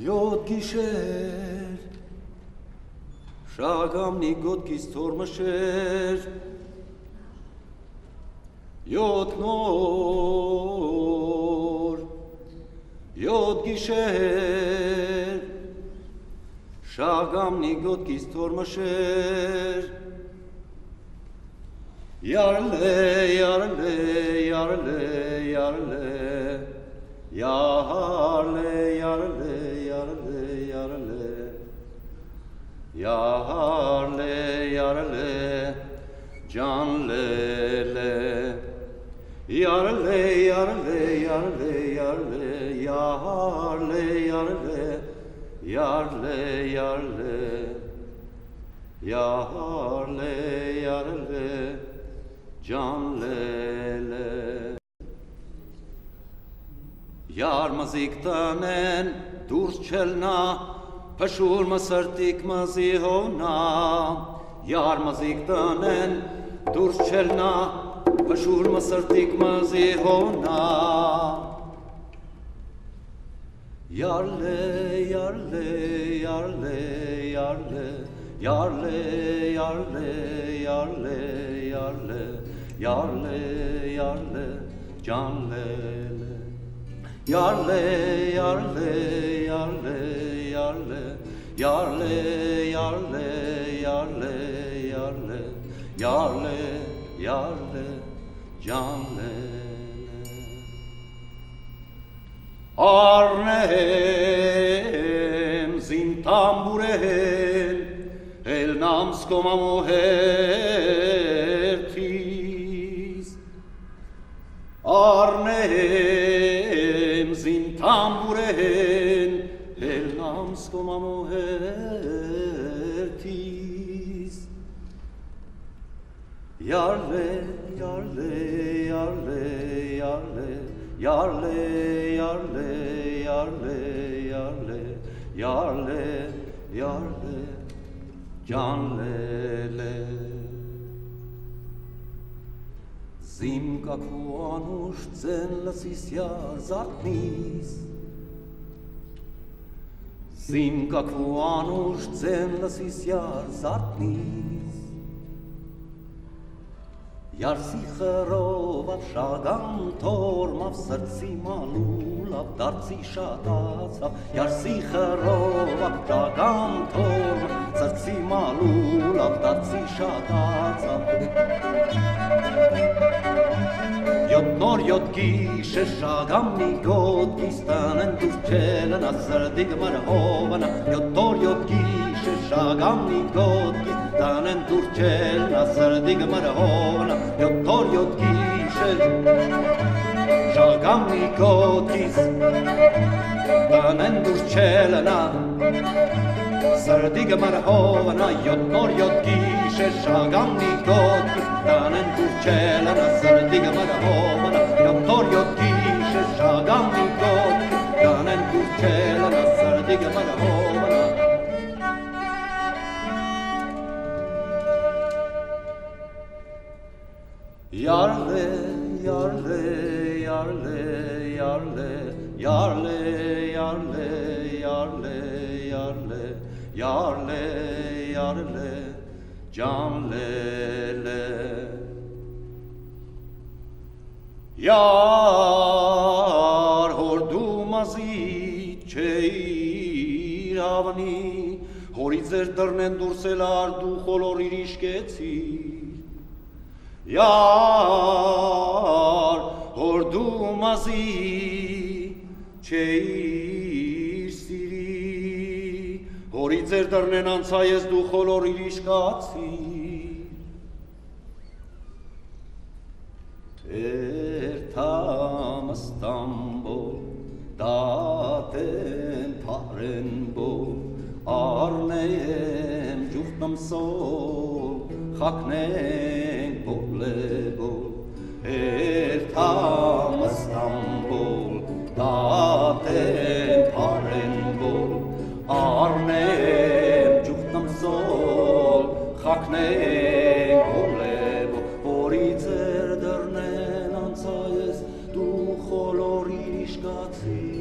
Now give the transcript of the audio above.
Jod gisher Shagam ni god gis tormasher nor Jod gisher Shagam ni god gis tormasher Yarle, yarle, yarle, yarle, yarle yarle, yarle, yarle, yarle, can lele, yarle, yarle, yarle, yarle, yarle, yarle, yarle, yarle, yarle, yarle, Yar mazik tanen durs çelna Pashur masartik mazi hona Yar mazik tanen durs çelna Pashur masartik mazi hona Yarle, yarle, yarle, yarle, yarle, yarle, yarle, yarle, yarle, yarle, can lele. Yarle, yarle, yarle, yarle, yarle, yarle, yarle, yarle, yarle, yarle, can lele. Arnehem zin tamburehen el nam skomamo hertis tamburehen el nam skomamo hertis Yarle, yarle, yarle, yarle, yarle, yarle, yarle, yarle, yarle, yarle, can lele. Zimka kuanush zen lasis yar zartnis, Simga kvānuš dzemdas is jārzatnīs. Јар си херовав шагам тормав срци малулав дарци шатацав Јар си херовав шагам тормав срци малулав дарци шатацав Jorjotki, Sheshagami, Godkistan, and Tuschelen, Asardig Marhovana, Jotorjotki, Sheshagami, Godkistan, and Tuschelen, Asardig Marhovana, Jotorjotki, Sheshagami, Godkistan, and Tuschelen, Sardiga mar hovana jod nor jod gishe shagan ni god Tanen kurchelana sardiga mar hovana jod nor jod gishe shagan ni god Tanen kurchelana sardiga mar hovana Yarle, yarle, yarle, yarle, yarle, yarle, yarle yarle yarle yarle camlele yar hordumazի չէի ավնի հորի ձեր դռնեն դուրս էլ արդու խոլորիր իշկեցի Yar hordumazի չէի որի ձեր դռնեն անցա ես դու խոլոր իրիշկացի Թերթամ Ստամբոլ դատեն Փարենբոլ արնեմ ջուխտամ սոլ խակնենք բոլեբոլ Թերթամ Ստամբոլ դատեն Gods. Tea.